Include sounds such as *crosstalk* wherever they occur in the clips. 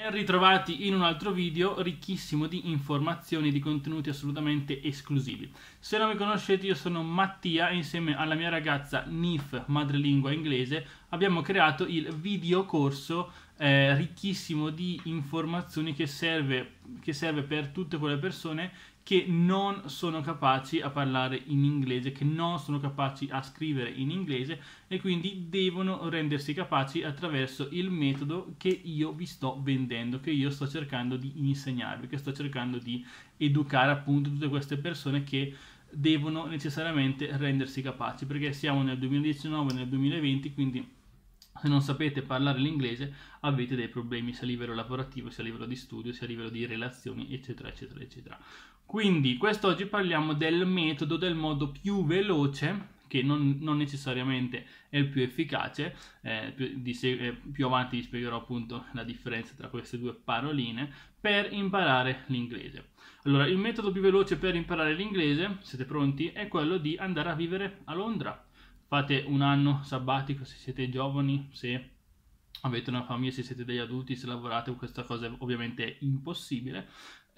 Ben ritrovati in un altro video ricchissimo di informazioni, di contenuti assolutamente esclusivi. Se non mi conoscete io sono Mattia e insieme alla mia ragazza Nif, madrelingua inglese, abbiamo creato il video corso eh, ricchissimo di informazioni che serve, che serve per tutte quelle persone che non sono capaci a parlare in inglese, che non sono capaci a scrivere in inglese e quindi devono rendersi capaci attraverso il metodo che io vi sto vendendo, che io sto cercando di insegnarvi, che sto cercando di educare appunto tutte queste persone che devono necessariamente rendersi capaci, perché siamo nel 2019, nel 2020, quindi se non sapete parlare l'inglese avete dei problemi sia a livello lavorativo, sia a livello di studio, sia a livello di relazioni, eccetera, eccetera, eccetera. Quindi quest'oggi parliamo del metodo, del modo più veloce che non, non, necessariamente è il più efficace, eh, più, eh, più, avanti vi spiegherò appunto la differenza tra queste due paroline, per imparare l'inglese. Allora, il metodo più veloce per imparare l'inglese, siete pronti, è quello di andare a vivere a Londra. Fate un anno sabbatico se siete giovani, se avete una famiglia, se siete degli adulti, se lavorate, questa cosa ovviamente è impossibile.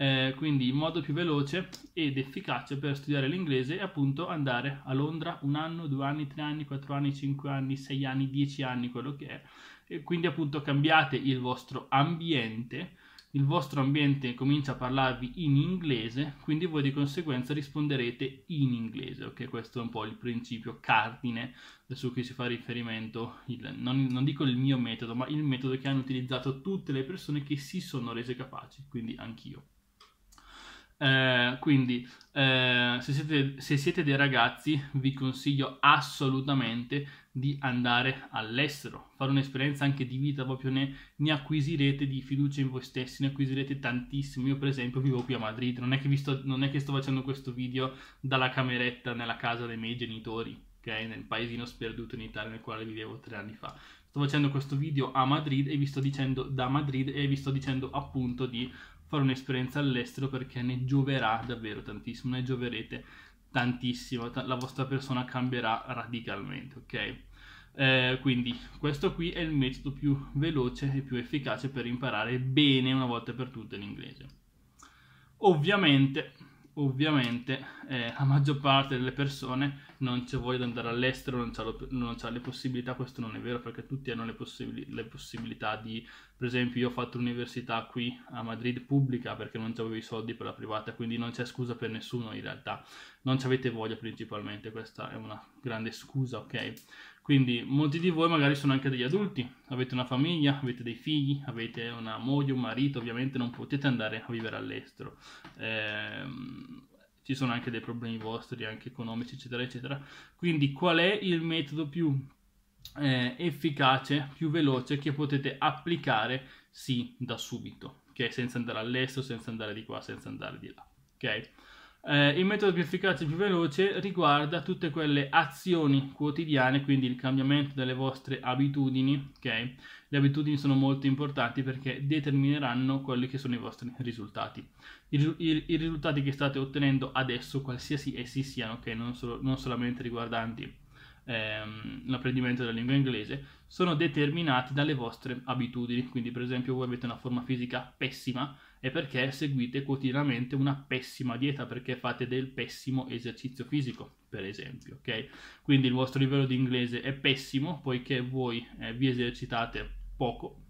Eh, quindi il modo più veloce ed efficace per studiare l'inglese è appunto andare a Londra un anno, due anni, tre anni, quattro anni, cinque anni, sei anni, dieci anni, quello che è. E quindi appunto cambiate il vostro ambiente, il vostro ambiente comincia a parlarvi in inglese, quindi voi di conseguenza risponderete in inglese, ok? Questo è un po' il principio cardine su cui si fa riferimento, il, non, non dico il mio metodo, ma il metodo che hanno utilizzato tutte le persone che si sono rese capaci, quindi anch'io. Eh, quindi, eh, se, siete, se, siete, dei ragazzi, vi consiglio assolutamente di andare all'estero, fare un'esperienza anche di vita, proprio ne, ne, acquisirete di fiducia in voi stessi, ne acquisirete tantissimo. Io, per esempio, vivo qui a Madrid, non è che, sto, non è che sto facendo questo video dalla cameretta nella casa dei miei genitori, ok? Nel paesino sperduto in Italia nel quale vivevo tre anni fa. Sto facendo questo video a Madrid e vi sto dicendo da Madrid e vi sto dicendo appunto di fare un'esperienza all'estero perché ne gioverà davvero tantissimo, ne gioverete tantissimo, la vostra persona cambierà radicalmente, ok? Eh, quindi questo qui è il metodo più veloce e più efficace per imparare bene una volta per tutte l'inglese. Ovviamente ovviamente eh, la maggior parte delle persone non c'è voglia andare all'estero, non c'ha, le possibilità, questo non è vero perché tutti hanno le, possibili, le, possibilità di, per esempio io ho fatto l'università qui a Madrid pubblica perché non avevo i soldi per la privata, quindi non c'è scusa per nessuno in realtà, non ci avete voglia principalmente, questa è una grande scusa, ok? Quindi molti di voi magari sono anche degli adulti, avete una famiglia, avete dei figli, avete una moglie, un marito, ovviamente non potete andare a vivere all'estero. Eh, ci sono anche dei problemi vostri, anche economici, eccetera, eccetera. Quindi qual è il metodo più eh, efficace, più veloce che potete applicare sì da subito, ok? Senza andare all'estero, senza andare di qua, senza andare di là, ok? Eh, il metodo più efficace e più veloce riguarda tutte quelle azioni quotidiane, quindi il cambiamento delle vostre abitudini, ok? Le abitudini sono molto importanti perché determineranno quelli che sono i vostri risultati. I, i, i risultati che state ottenendo adesso, qualsiasi essi siano, ok? Non, solo, non solamente riguardanti ehm, l'apprendimento della lingua inglese, sono determinati dalle vostre abitudini. Quindi, per esempio, voi avete una forma fisica pessima, è perché seguite quotidianamente una pessima dieta, perché fate del pessimo esercizio fisico, per esempio, ok? Quindi il vostro livello di inglese è pessimo poiché voi eh, vi esercitate poco,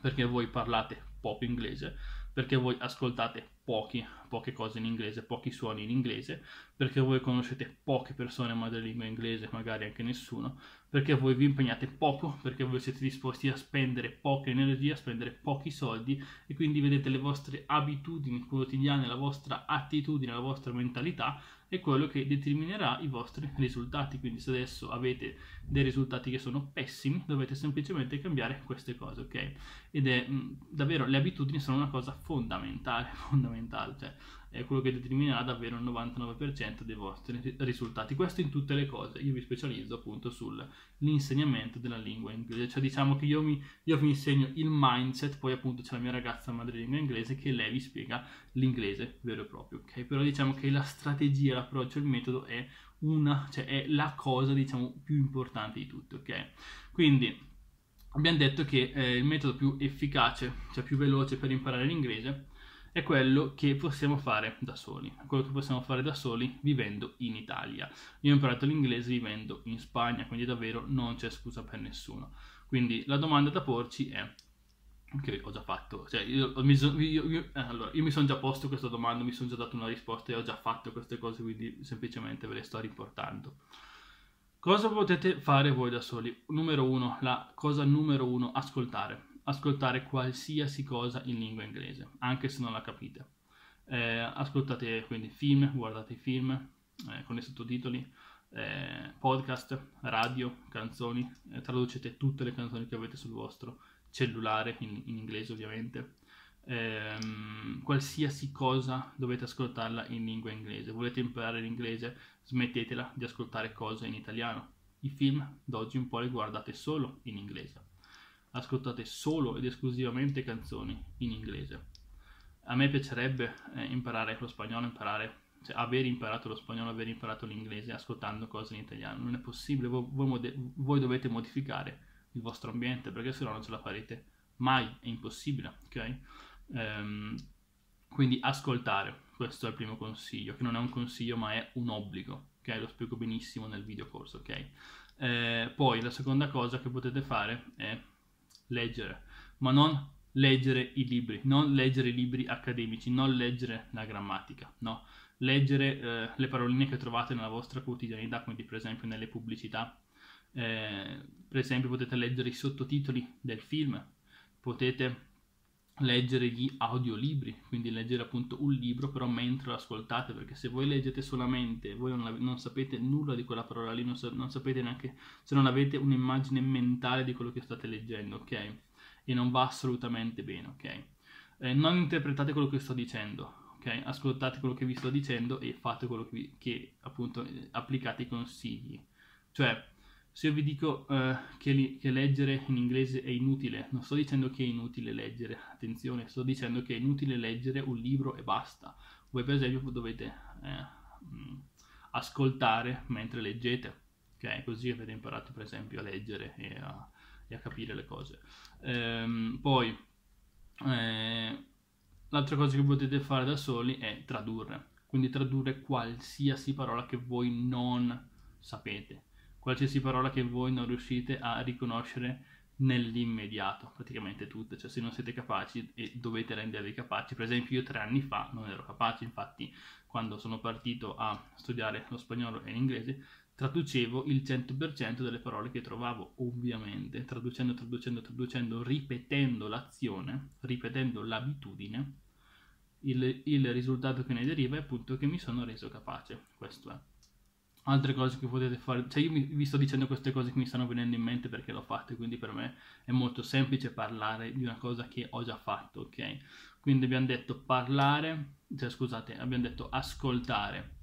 perché voi parlate poco inglese, perché voi ascoltate pochi, poche cose in inglese, pochi suoni in inglese, perché voi conoscete poche persone madrelingua inglese, magari anche nessuno, perché voi vi impegnate poco, perché voi siete disposti a spendere poca energia, a spendere pochi soldi e quindi vedete le vostre abitudini quotidiane, la vostra attitudine, la vostra mentalità è quello che determinerà i vostri risultati. Quindi se adesso avete dei risultati che sono pessimi, dovete semplicemente cambiare queste cose, ok? Ed è mh, davvero le abitudini sono una cosa fondamentale, *laughs* fondamentale, cioè è quello che determinerà davvero il 99% dei vostri risultati. Questo in tutte le cose. Io vi specializzo appunto sull'insegnamento della lingua inglese. Cioè diciamo che io, mi, io vi insegno il mindset, poi appunto c'è la mia ragazza madrelingua inglese che lei vi spiega l'inglese vero e proprio, ok? Però diciamo che la strategia, l'approccio, il metodo è una, cioè è la cosa diciamo più importante di tutte, ok? Quindi abbiamo detto che eh, il metodo più efficace, cioè più veloce per imparare l'inglese, è quello che possiamo fare da soli, quello che possiamo fare da soli vivendo in Italia. Io ho imparato l'inglese vivendo in Spagna, quindi davvero non c'è scusa per nessuno. Quindi la domanda da porci è che ho già fatto, cioè io, io, io, eh, allora, io mi sono già posto questa domanda, mi sono già dato una risposta e ho già fatto queste cose, quindi semplicemente ve le sto riportando. Cosa potete fare voi da soli? Numero uno, la cosa numero uno, ascoltare. Ascoltare qualsiasi cosa in lingua inglese, anche se non la capite. Eh, ascoltate quindi film, guardate i film eh, con i sottotitoli, eh, podcast, radio, canzoni, eh, traducete tutte le canzoni che avete sul vostro cellulare, in, in inglese ovviamente. Ehm, qualsiasi cosa dovete ascoltarla in lingua inglese. Volete imparare l'inglese? Smettetela di ascoltare cose in italiano. I film d'oggi un po' li guardate solo in inglese. Ascoltate solo ed esclusivamente canzoni in inglese. A me piacerebbe eh, imparare lo spagnolo, imparare, cioè aver imparato lo spagnolo, aver imparato l'inglese ascoltando cose in italiano. Non è possibile, voi, voi, voi dovete modificare il vostro ambiente perché se no non ce la farete mai, è impossibile, ok? Ehm, quindi ascoltare, questo è il primo consiglio, che non è un consiglio ma è un obbligo, ok? Lo spiego benissimo nel video corso, ok? Eh, poi la seconda cosa che potete fare è leggere, ma non leggere i libri, non leggere i libri accademici, non leggere la grammatica, no, leggere eh, le paroline che trovate nella vostra quotidianità, quindi per esempio nelle pubblicità, eh, per esempio potete leggere i sottotitoli del film, potete leggere gli audiolibri, quindi leggere appunto un libro però mentre lo ascoltate, perché se voi leggete solamente, voi non, non sapete nulla di quella parola lì, non, sa- non, sapete neanche se non avete un'immagine mentale di quello che state leggendo, ok? E non va assolutamente bene, ok? Eh, non interpretate quello che sto dicendo, ok? Ascoltate quello che vi sto dicendo e fate quello che, vi, che appunto eh, applicate i consigli. Cioè, se io vi dico uh, che, li, che, leggere in inglese è inutile, non sto dicendo che è inutile leggere, attenzione, sto dicendo che è inutile leggere un libro e basta. Voi per esempio dovete eh, ascoltare mentre leggete, ok? Così avete imparato per esempio a leggere e a, e a capire le cose. Ehm, poi, eh, l'altra cosa che potete fare da soli è tradurre, quindi tradurre qualsiasi parola che voi non sapete qualsiasi parola che voi non riuscite a riconoscere nell'immediato, praticamente tutte, cioè se non siete capaci e dovete rendervi capaci, per esempio io tre anni fa non ero capace, infatti quando sono partito a studiare lo spagnolo e l'inglese traducevo il 100% delle parole che trovavo, ovviamente, traducendo, traducendo, traducendo, ripetendo l'azione, ripetendo l'abitudine, il, il risultato che ne deriva è appunto che mi sono reso capace, questo è altre cose che potete fare. Cioè, io mi, vi sto dicendo queste cose che mi stanno venendo in mente perché l'ho fatte, quindi per me è molto semplice parlare di una cosa che ho già fatto, ok? Quindi abbiamo detto parlare, cioè scusate, abbiamo detto ascoltare,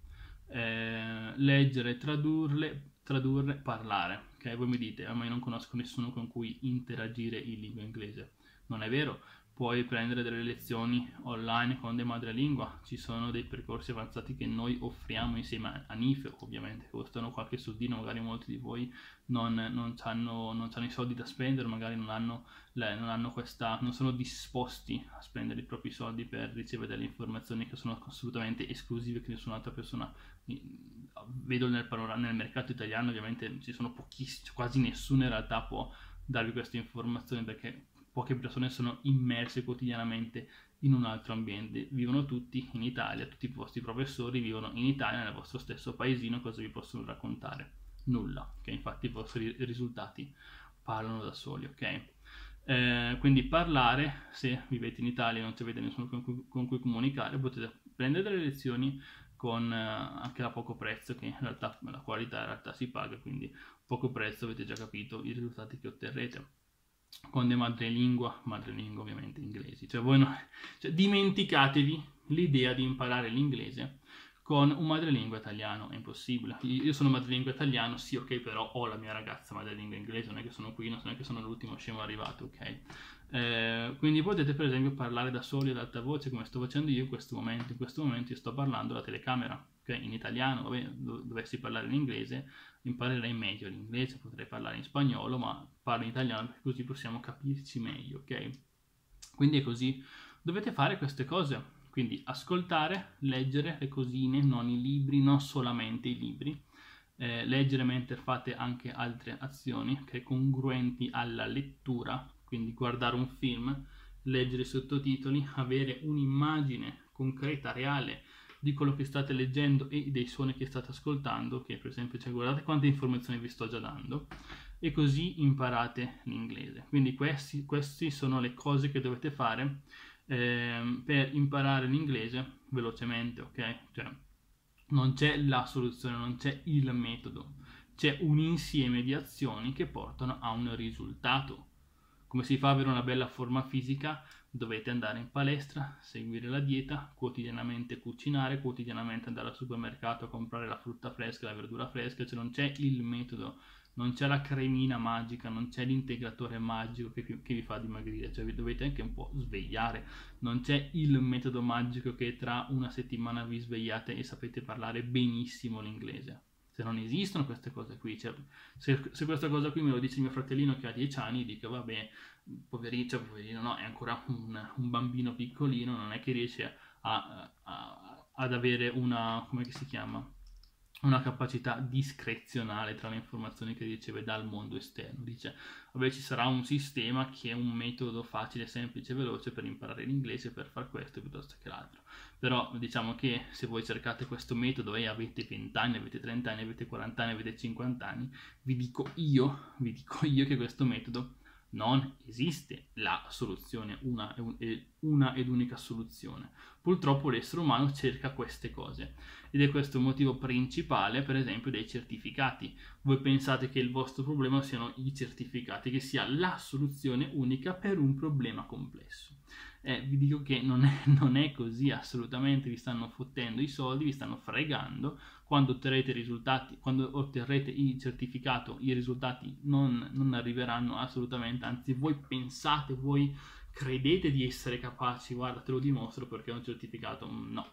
eh, leggere, tradurle, tradurre, parlare, ok? Voi mi dite, ah, ma io non conosco nessuno con cui interagire in lingua inglese. Non è vero, puoi prendere delle lezioni online con dei madrelingua, ci sono dei percorsi avanzati che noi offriamo insieme a NIF, ovviamente, costano qualche soldino, magari molti di voi non, non, hanno, non hanno i soldi da spendere, magari non, hanno, non, hanno questa, non sono disposti a spendere i propri soldi per ricevere delle informazioni che sono assolutamente esclusive che nessun'altra persona vedo nel, nel mercato italiano ovviamente ci sono pochissimi, quasi nessuno in realtà può darvi queste informazioni perché poche persone sono immerse quotidianamente in un altro ambiente, vivono tutti in Italia, tutti i vostri professori vivono in Italia, nel vostro stesso paesino, cosa vi possono raccontare? Nulla, ok? Infatti i vostri risultati parlano da soli, ok? Eh, quindi parlare, se vivete in Italia e non avete nessuno con cui, con cui, comunicare, potete prendere delle lezioni con eh, anche a poco prezzo, che in realtà la qualità in realtà si paga, quindi poco prezzo avete già capito i risultati che otterrete con dei madrelingua, madrelingua ovviamente inglesi, cioè voi non, cioè dimenticatevi l'idea di imparare l'inglese con un madrelingua italiano, è impossibile. Io sono madrelingua italiano, sì ok, però ho la mia ragazza madrelingua inglese, non è che sono qui, non è che sono l'ultimo scemo arrivato, ok? Eh, quindi potete per esempio parlare da soli ad alta voce come sto facendo io in questo momento. In questo momento io sto parlando alla telecamera, ok? In italiano, vabbè, dovessi parlare in inglese, imparerei meglio l'inglese, potrei parlare in spagnolo, ma parlo in italiano perché così possiamo capirci meglio, ok? Quindi è così. Dovete fare queste cose, quindi ascoltare, leggere le cosine, non i libri, non solamente i libri. Eh, leggere mentre fate anche altre azioni che congruenti alla lettura quindi guardare un film, leggere i sottotitoli, avere un'immagine concreta, reale di quello che state leggendo e dei suoni che state ascoltando, che per esempio, cioè, guardate quante informazioni vi sto già dando, e così imparate l'inglese. Quindi queste sono le cose che dovete fare eh, per imparare l'inglese velocemente, ok? Cioè, non c'è la soluzione, non c'è il metodo, c'è un insieme di azioni che portano a un risultato. Come si fa ad avere una bella forma fisica? Dovete andare in palestra, seguire la dieta, quotidianamente cucinare, quotidianamente andare al supermercato a comprare la frutta fresca, la verdura fresca, cioè non c'è il metodo, non c'è la cremina magica, non c'è l'integratore magico che, che vi fa dimagrire, cioè vi dovete anche un po' svegliare, non c'è il metodo magico che tra una settimana vi svegliate e sapete parlare benissimo l'inglese. Se non esistono queste cose qui, cioè, se, se, questa cosa qui me lo dice mio fratellino che ha 10 anni, dico vabbè, poverino, cioè, poverino no, è ancora un, un, bambino piccolino, non è che riesce a, a, ad avere una, come si chiama, una capacità discrezionale tra le informazioni che riceve dal mondo esterno. Dice, vabbè, ci sarà un sistema che è un metodo facile, semplice e veloce per imparare l'inglese, per fare questo piuttosto che l'altro. Però diciamo che se voi cercate questo metodo e avete 20 anni, avete 30 anni, avete 40 anni, avete 50 anni, vi dico io, vi dico io che questo metodo non esiste la soluzione, una, una, ed unica soluzione. Purtroppo l'essere umano cerca queste cose ed è questo il motivo principale, per esempio, dei certificati. Voi pensate che il vostro problema siano i certificati, che sia la soluzione unica per un problema complesso. Eh, vi dico che non è, *laughs* non è così assolutamente, vi stanno fottendo i soldi, vi stanno fregando. Quando otterrete i risultati, quando otterrete il certificato, i risultati non, non arriveranno assolutamente, anzi voi pensate, voi credete di essere capaci, guarda te lo dimostro perché ho un certificato, mm, no,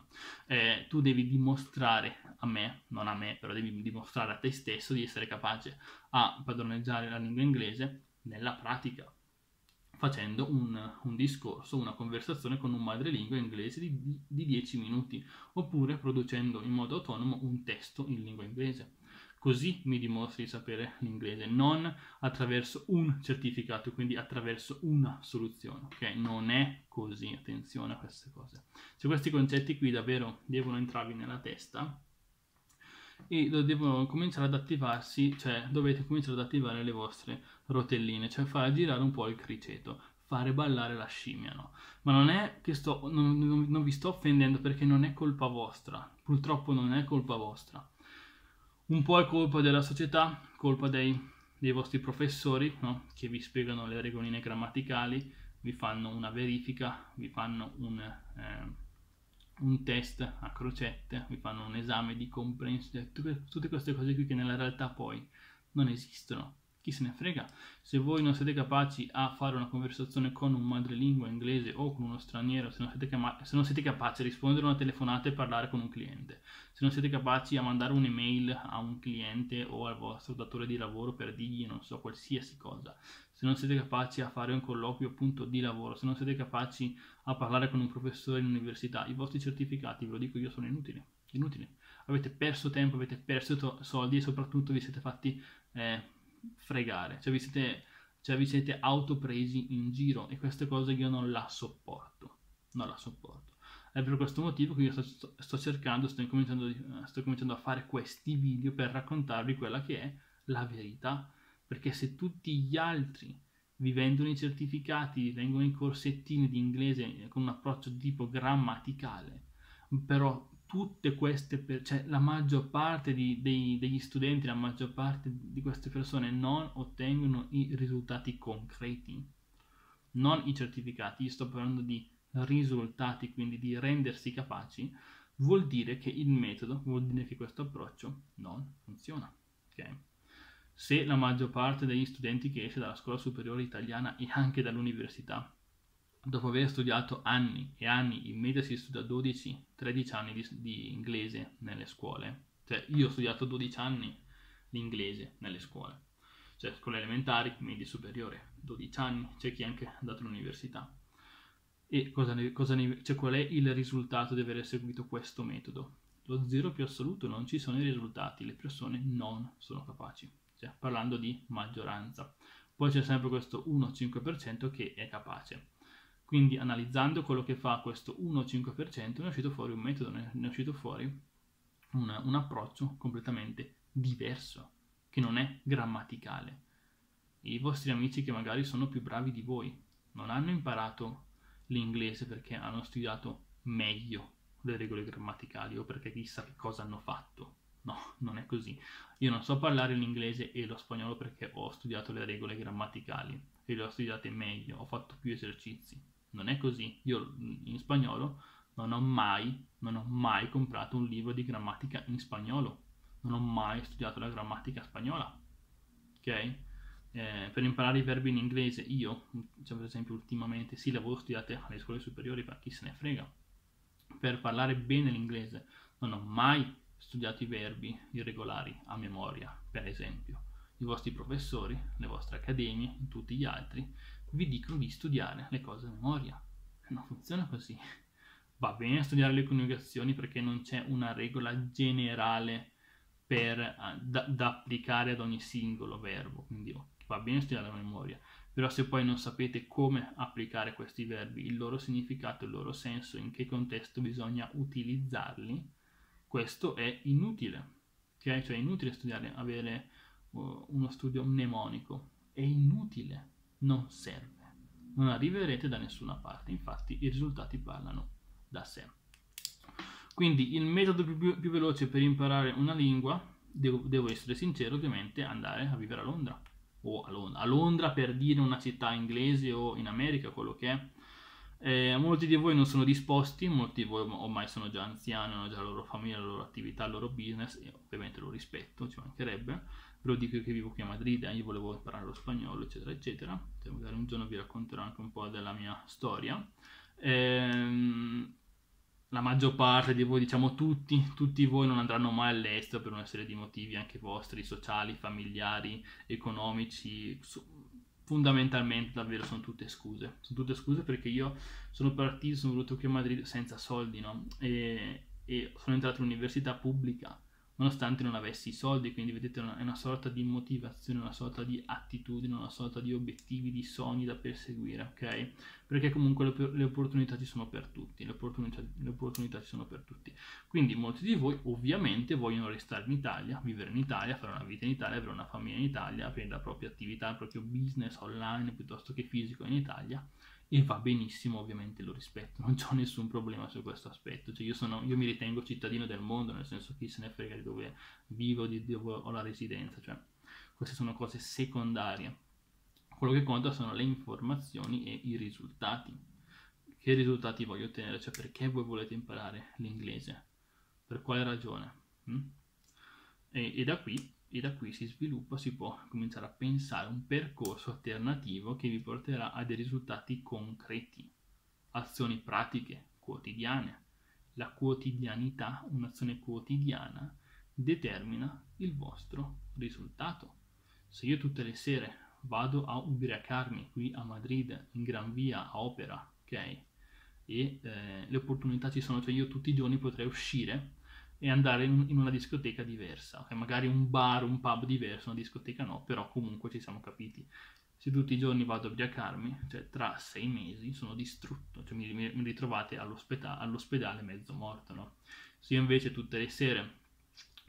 eh, tu devi dimostrare a me, non a me, però devi dimostrare a te stesso di essere capace a padroneggiare la lingua inglese nella pratica, facendo un, un, discorso, una conversazione con un madrelingua inglese di, di 10 minuti, oppure producendo in modo autonomo un testo in lingua inglese. Così mi dimostri di sapere l'inglese, non attraverso un certificato, quindi attraverso una soluzione, ok? Non è così, attenzione a queste cose. Cioè questi concetti qui davvero devono entrarvi nella testa e devono cominciare ad attivarsi, cioè dovete cominciare ad attivare le vostre rotelline, cioè fare girare un po' il criceto, fare ballare la scimmia, no? Ma non è che sto, non, non, non vi sto offendendo perché non è colpa vostra, purtroppo non è colpa vostra. Un po' è colpa della società, colpa dei, dei vostri professori, no? Che vi spiegano le regoline grammaticali, vi fanno una verifica, vi fanno un... Eh, un test a crocette, vi fanno un esame di comprensione, tutte queste cose qui che nella realtà poi non esistono. Chi se ne frega, se voi non siete capaci a fare una conversazione con un madrelingua inglese o con uno straniero, se non siete, se non siete capaci a rispondere a una telefonata e parlare con un cliente, se non siete capaci a mandare un'email a un cliente o al vostro datore di lavoro per dirgli, non so, qualsiasi cosa, se non siete capaci a fare un colloquio appunto di lavoro, se non siete capaci a parlare con un professore in università, i vostri certificati, ve lo dico io, sono inutili. Inutili. Avete perso tempo, avete perso to- soldi e soprattutto vi siete fatti... Eh, fregare, cioè vi siete, cioè vi siete autopresi in giro e queste cose io non la sopporto, non la sopporto. È per questo motivo che io sto, sto cercando, sto cominciando, sto cominciando a fare questi video per raccontarvi quella che è la verità, perché se tutti gli altri vi vendono i certificati, vengono i corsettini di inglese con un approccio tipo grammaticale, però tutte queste, cioè la maggior parte di, dei, degli studenti, la maggior parte di queste persone non ottengono i risultati concreti, non i certificati, io sto parlando di risultati, quindi di rendersi capaci, vuol dire che il metodo, vuol dire che questo approccio non funziona. Okay? Se la maggior parte degli studenti che esce dalla scuola superiore italiana e anche dall'università, dopo aver studiato anni e anni, in media si studia 12-13 anni di, di inglese nelle scuole, cioè io ho studiato 12 anni l'inglese nelle scuole, cioè scuole elementari, medie superiore, 12 anni, c'è chi è anche andato all'università. E cosa ne, cosa ne, cioè qual è il risultato di aver seguito questo metodo? Lo zero più assoluto, non ci sono i risultati, le persone non sono capaci, cioè parlando di maggioranza. Poi c'è sempre questo 1-5% che è capace. Quindi analizzando quello che fa questo 1-5% ne è uscito fuori un metodo, ne è uscito fuori un, un approccio completamente diverso, che non è grammaticale. I vostri amici che magari sono più bravi di voi non hanno imparato l'inglese perché hanno studiato meglio le regole grammaticali o perché chissà che cosa hanno fatto. No, non è così. Io non so parlare l'inglese e lo spagnolo perché ho studiato le regole grammaticali e le ho studiate meglio, ho fatto più esercizi. Non è così. Io in spagnolo non ho mai, non ho mai comprato un libro di grammatica in spagnolo non ho mai studiato la grammatica spagnola, ok? Eh, per imparare i verbi in inglese io, cioè per esempio ultimamente, sì, l'avevo studiate alle scuole superiori, ma chi se ne frega. Per parlare bene l'inglese non ho mai studiato i verbi irregolari a memoria, per esempio. I vostri professori, le vostre accademie, tutti gli altri, vi dicono di studiare le cose a memoria. Non funziona così. Va bene studiare le coniugazioni perché non c'è una regola generale per, eh, da, da, applicare ad ogni singolo verbo, quindi va bene studiare la memoria, però se poi non sapete come applicare questi verbi, il loro significato, il loro senso, in che contesto bisogna utilizzarli, questo è inutile, okay? cioè è inutile studiare, avere uh, uno studio mnemonico, è inutile, non serve, non arriverete da nessuna parte, infatti i risultati parlano da sé. Quindi il metodo più, più veloce per imparare una lingua, devo, devo, essere sincero ovviamente, andare a vivere a Londra. O a Londra, a Londra per dire una città inglese o in America, quello che è. Eh, molti di voi non sono disposti, molti di voi ormai sono già anziani, hanno già la loro famiglia, la loro attività, il loro business e ovviamente lo rispetto, ci mancherebbe. Ve lo dico che vivo qui a Madrid, eh, io volevo imparare lo spagnolo, eccetera, eccetera. Cioè, magari un giorno vi racconterò anche un po' della mia storia. Ehm, la maggior parte di voi, diciamo tutti, tutti voi non andranno mai all'estero per una serie di motivi anche vostri, sociali, familiari, economici, fondamentalmente davvero sono tutte scuse. Sono tutte scuse perché io sono partito, sono venuto qui a Madrid senza soldi, no? E, e sono entrato all'università pubblica nonostante non avessi i soldi, quindi vedete è una sorta di motivazione, una sorta di attitudine, una sorta di obiettivi, di sogni da perseguire, ok? Perché comunque le, le opportunità ci sono per tutti, le opportunità, le opportunità ci sono per tutti. Quindi molti di voi ovviamente vogliono restare in Italia, vivere in Italia, fare una vita in Italia, avere una famiglia in Italia, aprire la propria attività, il proprio business online piuttosto che fisico in Italia e va benissimo, ovviamente lo rispetto, non ho nessun problema su questo aspetto, cioè io, sono, io mi ritengo cittadino del mondo, nel senso chi se ne frega di dove vivo, di dove ho la residenza, cioè queste sono cose secondarie. Quello che conta sono le informazioni e i risultati. Che risultati voglio ottenere? Cioè perché voi volete imparare l'inglese? Per quale ragione? Mm? E, e da qui e da qui si sviluppa, si può cominciare a pensare un percorso alternativo che vi porterà a dei risultati concreti, azioni pratiche, quotidiane. La quotidianità, un'azione quotidiana, determina il vostro risultato. Se io tutte le sere vado a ubriacarmi qui a Madrid, in Gran Via, a Opera, ok? E eh, le opportunità ci sono, cioè io tutti i giorni potrei uscire e andare in, una discoteca diversa, okay? magari un bar, un pub diverso, una discoteca no, però comunque ci siamo capiti. Se tutti i giorni vado a ubriacarmi, cioè tra sei mesi sono distrutto, cioè mi, mi, mi ritrovate all'ospedale, all'ospedale, mezzo morto, no? Se io invece tutte le sere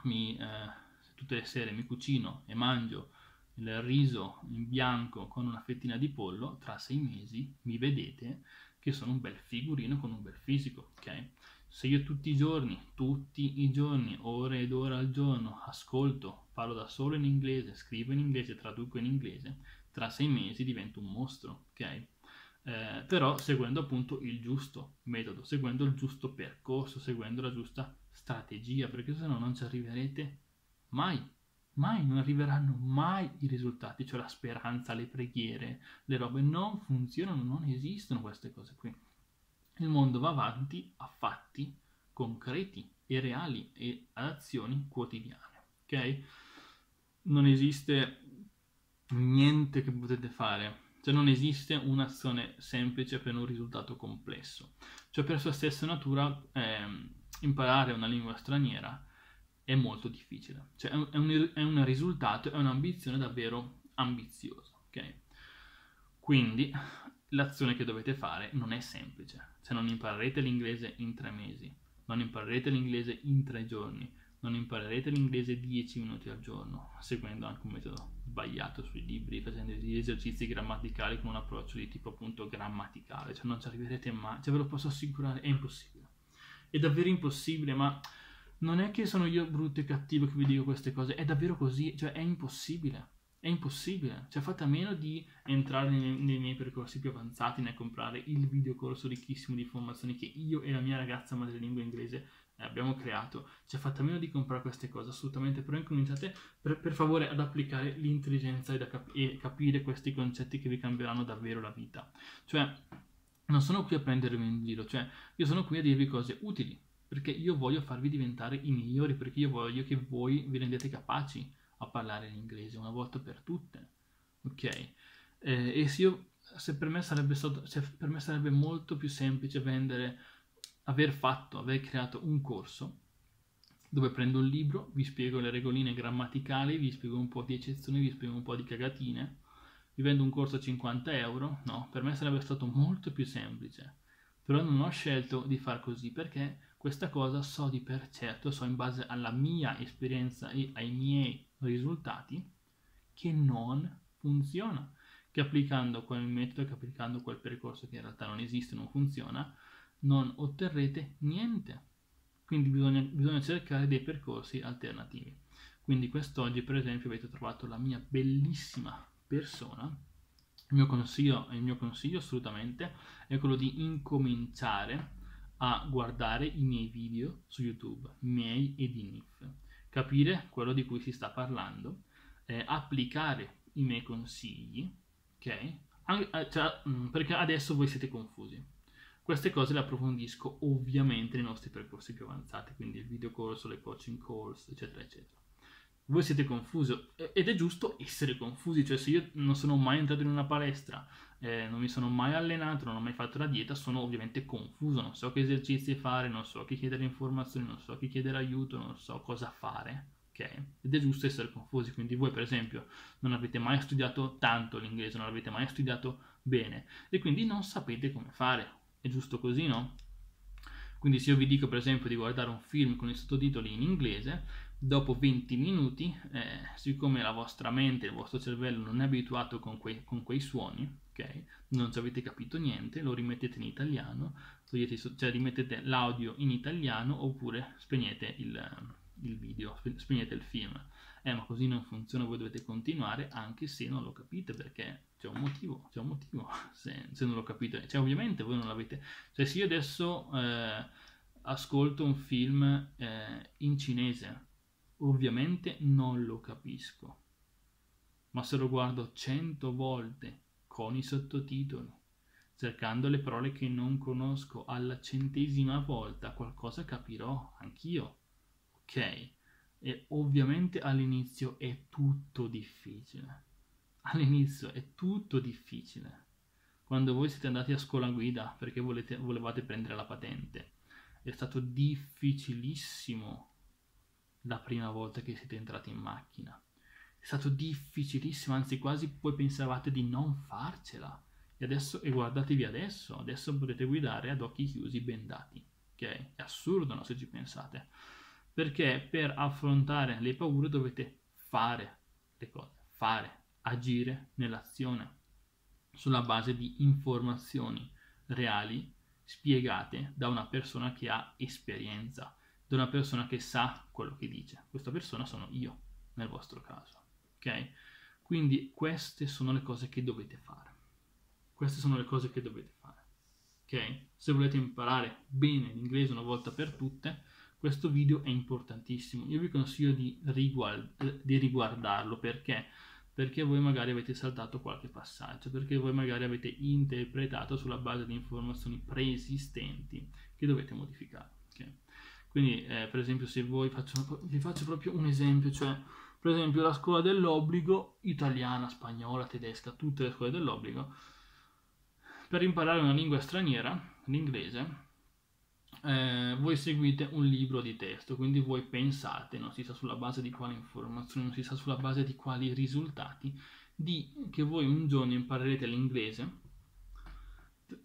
mi, eh, tutte le sere mi cucino e mangio il riso in bianco con una fettina di pollo, tra sei mesi mi vedete che sono un bel figurino con un bel fisico, ok? Se io tutti i giorni, tutti i giorni, ore ed ore al giorno, ascolto, parlo da solo in inglese, scrivo in inglese, traduco in inglese, tra sei mesi divento un mostro, ok? Eh, però seguendo appunto il giusto metodo, seguendo il giusto percorso, seguendo la giusta strategia, perché se no non ci arriverete mai. mai, non arriveranno mai i risultati, cioè la speranza, le preghiere, le robe non funzionano, non esistono queste cose qui. Il mondo va avanti a fatti concreti e reali e ad azioni quotidiane, ok? Non esiste niente che potete fare, cioè non esiste un'azione semplice per un risultato complesso. Cioè per sua stessa natura eh, imparare una lingua straniera è molto difficile. Cioè, è, un, è un risultato, è un'ambizione davvero ambiziosa, ok? Quindi l'azione che dovete fare non è semplice. Cioè, non imparerete l'inglese in tre mesi, non imparerete l'inglese in tre giorni, non imparerete l'inglese 10 minuti al giorno, seguendo anche un metodo sbagliato sui libri, facendo degli esercizi grammaticali con un approccio di tipo appunto grammaticale, cioè non ci arriverete mai, cioè ve lo posso assicurare, è impossibile. È davvero impossibile, ma non è che sono io brutto e cattivo che vi dico queste cose, è davvero così, cioè è impossibile. È impossibile, cioè fate a meno di entrare nei, nei, miei percorsi più avanzati, nel comprare il videocorso ricchissimo di informazioni che io e la mia ragazza madrelingua inglese eh, abbiamo creato, cioè fate a meno di comprare queste cose assolutamente, però incominciate per, per favore ad applicare l'intelligenza e, cap- e capire questi concetti che vi cambieranno davvero la vita. Cioè, non sono qui a prendervi in giro, cioè io sono qui a dirvi cose utili, perché io voglio farvi diventare i migliori, perché io voglio che voi vi rendete capaci a parlare l'inglese una volta per tutte. Ok? Eh, e se, io, se, per me sarebbe stato, se per me sarebbe molto più semplice vendere, aver fatto, aver creato un corso dove prendo un libro, vi spiego le regoline grammaticali, vi spiego un po' di eccezioni, vi spiego un po' di cagatine, vi vendo un corso a 50 euro, no, per me sarebbe stato molto più semplice. Però non ho scelto di far così perché questa cosa so di per certo, so in base alla mia esperienza e ai miei risultati che non funziona, che applicando quel metodo, che applicando quel percorso che in realtà non esiste, non funziona, non otterrete niente. Quindi bisogna, bisogna cercare dei percorsi alternativi. Quindi quest'oggi, per esempio, avete trovato la mia bellissima persona. Il mio consiglio, il mio consiglio assolutamente è quello di incominciare a guardare i miei video su YouTube, miei e di NIF, capire quello di cui si sta parlando, eh, applicare i miei consigli, ok? An- eh, cioè, mm, perché adesso voi siete confusi. Queste cose le approfondisco ovviamente nei nostri percorsi più avanzati, quindi il video corso, le coaching calls, eccetera, eccetera. Voi siete confusi ed è giusto essere confusi, cioè se io non sono mai entrato in una palestra, eh, non mi sono mai allenato, non ho mai fatto la dieta, sono ovviamente confuso, non so che esercizi fare, non so a chi chiedere informazioni, non so a chi chiedere aiuto, non so cosa fare. ok? Ed è giusto essere confusi, quindi voi per esempio non avete mai studiato tanto l'inglese, non l'avete mai studiato bene e quindi non sapete come fare. È giusto così, no? Quindi se io vi dico per esempio di guardare un film con i sottotitoli in inglese, dopo 20 minuti, eh, siccome la vostra mente, il vostro cervello non è abituato con quei, con quei suoni, ok? Non ci avete capito niente, lo rimettete in italiano, togliete, cioè rimettete l'audio in italiano oppure spegnete il, il video, spegnete il film. Eh, ma così non funziona, voi dovete continuare anche se non lo capite perché c'è un motivo, c'è un motivo *laughs* se, se non lo capite. Cioè, ovviamente voi non l'avete. Cioè, se io adesso eh, ascolto un film eh, in cinese, ovviamente non lo capisco. Ma se lo guardo cento volte con i sottotitoli, cercando le parole che non conosco alla centesima volta, qualcosa capirò anch'io. Ok? E ovviamente all'inizio è tutto difficile all'inizio è tutto difficile. Quando voi siete andati a scuola guida perché volete, volevate prendere la patente, è stato difficilissimo la prima volta che siete entrati in macchina. È stato difficilissimo, anzi quasi poi pensavate di non farcela. E adesso, e guardatevi adesso, adesso potete guidare ad occhi chiusi, bendati. Ok? È assurdo, no, se ci pensate. Perché per affrontare le paure dovete fare le cose, fare agire nell'azione sulla base di informazioni reali spiegate da una persona che ha esperienza, da una persona che sa quello che dice. Questa persona sono io, nel vostro caso. Ok? Quindi queste sono le cose che dovete fare. Queste sono le cose che dovete fare. Ok? Se volete imparare bene l'inglese una volta per tutte, questo video è importantissimo. Io vi consiglio di, riguard- di riguardarlo perché? Perché voi magari avete saltato qualche passaggio, perché voi magari avete interpretato sulla base di informazioni preesistenti che dovete modificare. Okay? Quindi, eh, per esempio, se voi faccio, vi faccio proprio un esempio, cioè, per esempio, la scuola dell'obbligo italiana, spagnola, tedesca, tutte le scuole dell'obbligo, per imparare una lingua straniera, l'inglese, eh, voi seguite un libro di testo, quindi voi pensate, non si sa sulla base di quali informazioni, non si sa sulla base di quali risultati, di che voi un giorno imparerete l'inglese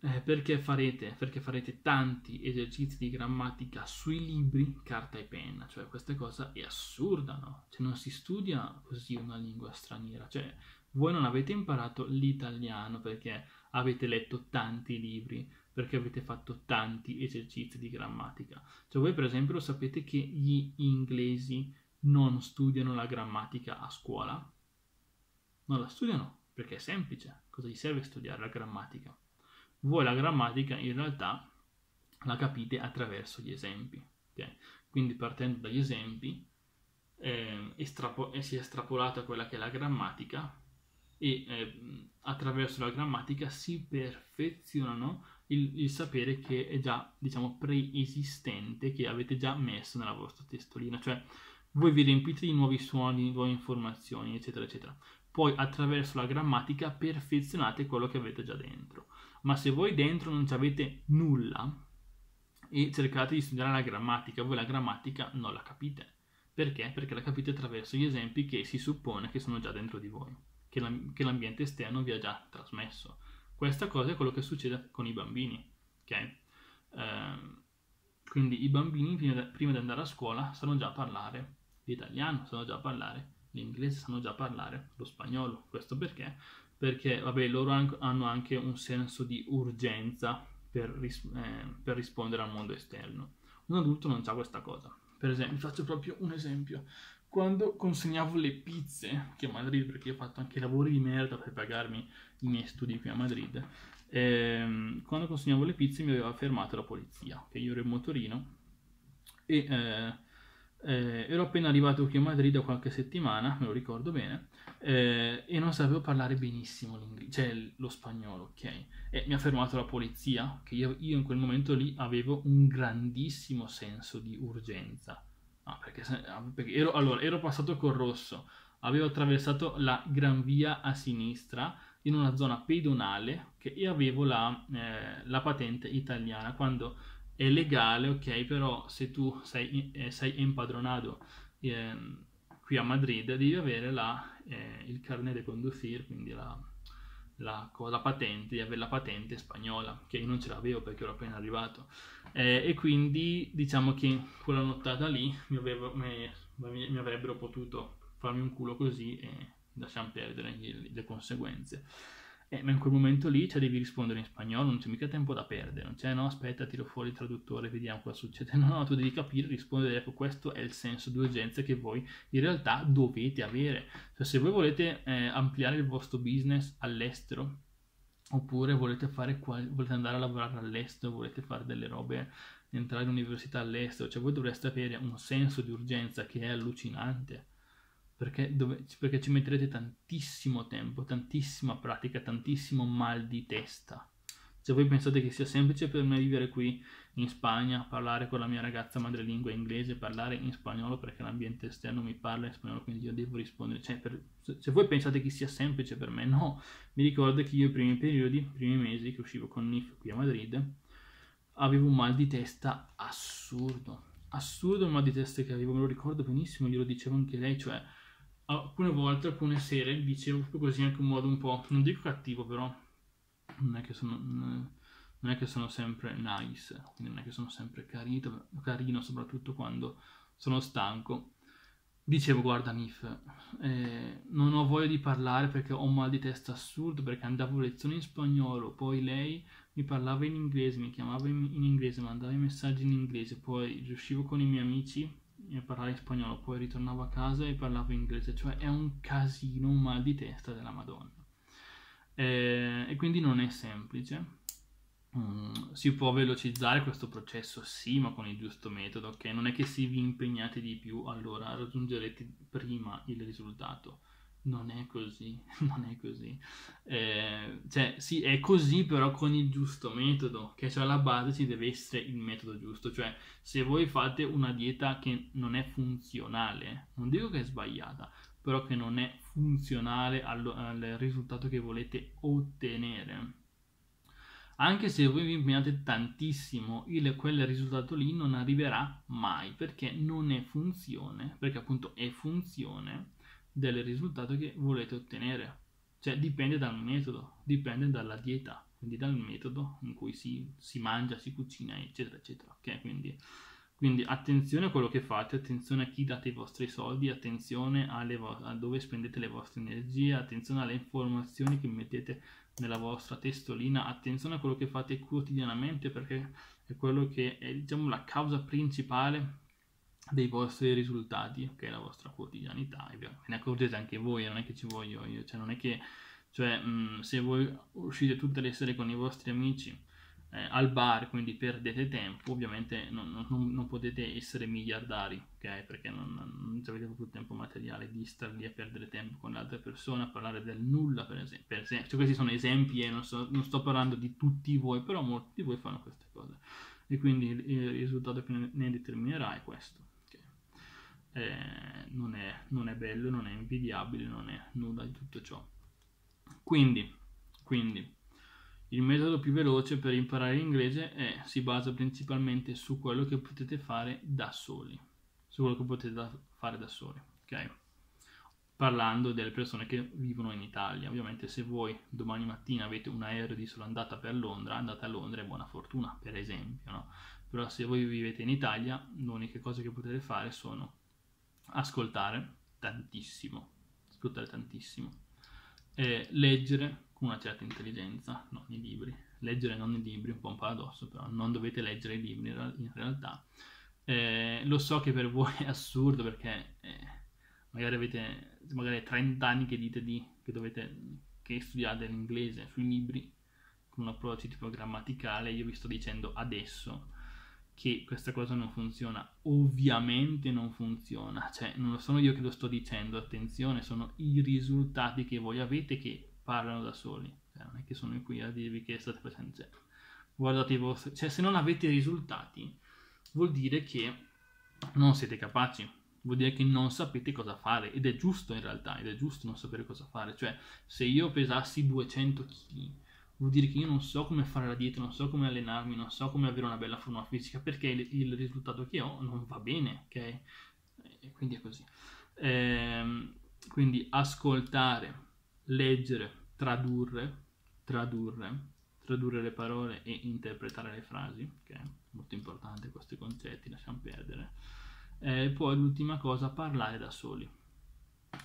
eh, perché, farete, perché farete tanti esercizi di grammatica sui libri, carta e penna, cioè questa cosa è assurda, no? Cioè non si studia così una lingua straniera, cioè voi non avete imparato l'italiano perché avete letto tanti libri, perché avete fatto tanti esercizi di grammatica. Cioè voi per esempio sapete che gli inglesi non studiano la grammatica a scuola? Non la studiano perché è semplice. Cosa gli serve studiare la grammatica? Voi la grammatica in realtà la capite attraverso gli esempi. Okay? Quindi partendo dagli esempi eh, estrapo- si è estrapolata quella che è la grammatica e eh, attraverso la grammatica si perfezionano il, il, sapere che è già diciamo preesistente che avete già messo nella vostra testolina cioè voi vi riempite di nuovi suoni di nuove informazioni eccetera eccetera poi attraverso la grammatica perfezionate quello che avete già dentro ma se voi dentro non avete nulla e cercate di studiare la grammatica voi la grammatica non la capite perché? Perché la capite attraverso gli esempi che si suppone che sono già dentro di voi che, l'ambiente esterno vi ha già trasmesso. Questa cosa è quello che succede con i bambini, ok? Eh, quindi i bambini prima, prima di andare a scuola sanno già parlare l'italiano, sanno già parlare l'inglese, sanno già parlare lo spagnolo. Questo perché? Perché, vabbè, loro hanno anche un senso di urgenza per, ris- eh, per rispondere al mondo esterno. Un adulto non ha questa cosa. Per esempio, faccio proprio un esempio quando consegnavo le pizze qui a Madrid, perché ho fatto anche lavori di merda per pagarmi i miei studi qui a Madrid, ehm, quando consegnavo le pizze mi aveva fermato la polizia, che io ero in motorino e eh, eh, ero appena arrivato qui a Madrid da qualche settimana, me lo ricordo bene, eh, e non sapevo parlare benissimo cioè lo spagnolo, ok? E mi ha fermato la polizia, che io, io in quel momento lì avevo un grandissimo senso di urgenza No, perché, ah, perché ero, allora, ero passato col rosso, avevo attraversato la Gran Via a sinistra in una zona pedonale che, e avevo la, eh, la patente italiana. Quando è legale, ok, però se tu sei, eh, sei impadronato eh, qui a Madrid devi avere la, eh, il carnet de conducir, quindi la, la, la, patente, di avere la patente spagnola, che io non ce l'avevo perché ero appena arrivato. Eh, e quindi diciamo che quella nottata lì mi, avevo, mi, mi, avrebbero potuto farmi un culo così e lasciamo perdere le conseguenze. Eh, ma in quel momento lì cioè, devi rispondere in spagnolo, non c'è mica tempo da perdere, non c'è no, aspetta, tiro fuori il traduttore, vediamo cosa succede. *laughs* No, no, tu devi capire, rispondere, ecco, questo è il senso di urgenza che voi in realtà dovete avere. Cioè, se voi volete eh, ampliare il vostro business all'estero, oppure volete, fare volete andare a lavorare all'estero, volete fare delle robe, entrare in università all'estero, cioè voi dovreste avere un senso di urgenza che è allucinante perché, dove, perché ci metterete tantissimo tempo, tantissima pratica, tantissimo mal di testa. Se voi pensate che sia semplice per me vivere qui in Spagna, parlare con la mia ragazza madrelingua inglese, parlare in spagnolo perché l'ambiente esterno mi parla in spagnolo, quindi io devo rispondere. Cioè, per, se voi pensate che sia semplice per me, no. Mi ricordo che io i primi periodi, i primi mesi che uscivo con NIF qui a Madrid, avevo un mal di testa assurdo. Assurdo il mal di testa che avevo, me lo ricordo benissimo, glielo dicevo anche lei, cioè alcune volte, alcune sere, dicevo proprio così anche in modo un po', non dico cattivo però, non è che sono, non è che sono sempre nice, non è che sono sempre carino, carino soprattutto quando sono stanco. Dicevo, guarda Nif, eh, non ho voglia di parlare perché ho un mal di testa assurdo, perché andavo a lezioni in spagnolo, poi lei mi parlava in inglese, mi chiamava in, in inglese, mandava i messaggi in inglese, poi riuscivo con i miei amici e parlare in spagnolo, poi ritornavo a casa e parlavo inglese, cioè è un casino, un mal di testa della Madonna. E, e quindi non è semplice. Mm, si può velocizzare questo processo, sì, ma con il giusto metodo, ok? Non è che se vi impegnate di più, allora raggiungerete prima il risultato. Non è così, *laughs* non è così. Eh, cioè, sì, è così, però con il giusto metodo, che cioè alla base ci deve essere il metodo giusto. Cioè, se voi fate una dieta che non è funzionale, non dico che è sbagliata, però che non è funzionale al, al risultato che volete ottenere anche se voi vi impegnate tantissimo, il, quel risultato lì non arriverà mai perché non è funzione, perché appunto è funzione del risultato che volete ottenere. Cioè dipende dal metodo, dipende dalla dieta, quindi dal metodo in cui si, si mangia, si cucina, eccetera, eccetera. Ok, quindi, quindi, attenzione a quello che fate, attenzione a chi date i vostri soldi, attenzione vo- a dove spendete le vostre energie, attenzione alle informazioni che mettete nella vostra testolina, attenzione a quello che fate quotidianamente perché è quello che è diciamo la causa principale dei vostri risultati, ok, la vostra quotidianità, ve ne accorgete anche voi, non è che ci voglio io, cioè non è che, cioè mh, se voi uscite tutte le sere con i vostri amici eh, al bar, quindi perdete tempo, ovviamente non, non, non, potete essere miliardari, ok? Perché non, non avete proprio tempo materiale di star lì a perdere tempo con le altre persone, a parlare del nulla, per esempio. Per esempio. Cioè, questi sono esempi e non, so, non, sto parlando di tutti voi, però molti di voi fanno queste cose. E quindi il, il risultato che ne determinerà è questo. Eh, non, è, non è bello, non è invidiabile, non è nulla di tutto ciò. Quindi, quindi il metodo più veloce per imparare l'inglese è, si basa principalmente su quello che potete fare da soli, su quello che potete fare da soli, ok? Parlando delle persone che vivono in Italia, ovviamente se voi domani mattina avete un aereo di sola andata per Londra, andate a Londra e buona fortuna, per esempio, no? Però se voi vivete in Italia, le uniche cose che potete fare sono ascoltare tantissimo, ascoltare tantissimo, e leggere con una certa intelligenza, non i libri. Leggere non i libri, un po' un paradosso, però non dovete leggere i libri in realtà. Eh, lo so che per voi è assurdo perché eh, magari avete magari 30 anni che dite di, che, dovete, che studiate l'inglese sui libri con un approccio tipo grammaticale, io vi sto dicendo adesso che questa cosa non funziona. Ovviamente non funziona, cioè non sono io che lo sto dicendo, attenzione, sono i risultati che voi avete che parlano da soli, cioè, non è che sono qui a dirvi che state facendo, cioè, guardate i vostri, cioè se non avete risultati vuol dire che non siete capaci, vuol dire che non sapete cosa fare ed è giusto in realtà, ed è giusto non sapere cosa fare, cioè se io pesassi 200 kg vuol dire che io non so come fare la dieta, non so come allenarmi, non so come avere una bella forma fisica perché il, il risultato che ho non va bene, ok? E quindi è così. Ehm, quindi ascoltare leggere, tradurre, tradurre, tradurre le parole e interpretare le frasi, è molto importante questi concetti, lasciamo perdere. E poi l'ultima cosa, parlare da soli.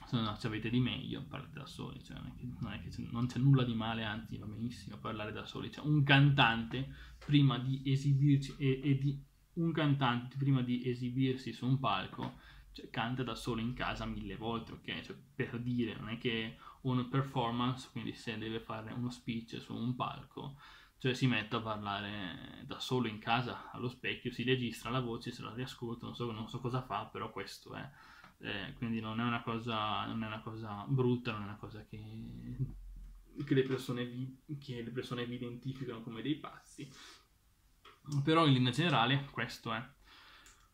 Se non ci avete di meglio, parlate da soli, cioè non, è che, non c'è nulla di male, anzi va benissimo parlare da soli. Cioè, un cantante prima di esibirsi e, e di, un cantante prima di esibirsi su un palco cioè, canta da solo in casa mille volte, ok? Cioè, per dire, non è che una performance, quindi se deve fare uno speech su un palco, cioè si mette a parlare da solo in casa allo specchio, si registra la voce, se la riascolta, non so, non so cosa fa, però questo è. Eh, quindi non è, una cosa, non è una cosa brutta, non è una cosa che, che, le persone vi, che le persone vi identificano come dei pazzi. Però in linea generale questo è.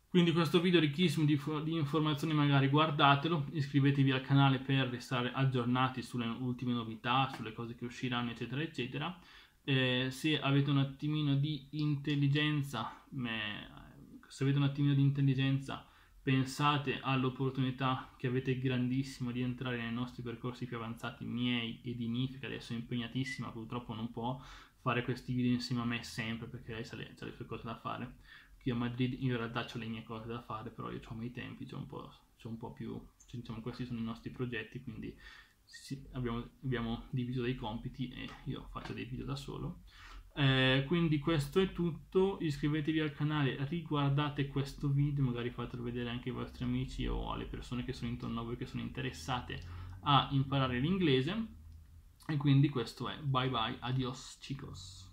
Quindi questo video ricchissimo di, di, informazioni, magari guardatelo, iscrivetevi al canale per restare aggiornati sulle ultime novità, sulle cose che usciranno, eccetera, eccetera. Eh, se avete un attimino di intelligenza, me, se avete un attimino di intelligenza, pensate all'opportunità che avete grandissima di entrare nei nostri percorsi più avanzati, miei e di Nif, che adesso è impegnatissima, purtroppo non può fare questi video insieme a me sempre perché lei ha le, le sue cose da fare io a Madrid in realtà ho le mie cose da fare, però io ho i miei tempi, c'ho un un po più, diciamo questi sono i nostri progetti, quindi sì, abbiamo, abbiamo, diviso dei compiti e io faccio dei video da solo. Eh, quindi questo è tutto, iscrivetevi al canale, riguardate questo video, magari fatelo vedere anche ai vostri amici o alle persone che sono intorno a voi che sono interessate a imparare l'inglese. E quindi questo è bye bye, adios chicos.